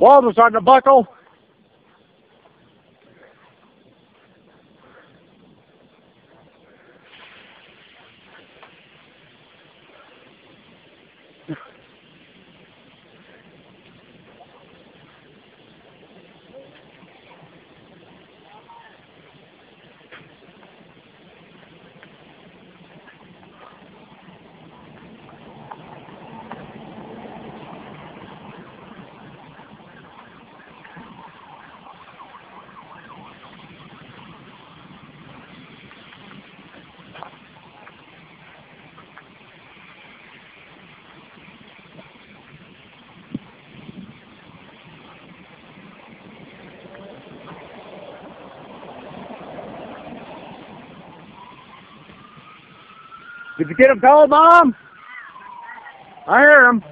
Walden's on the buckle. Did you get him called, Mom? I hear him.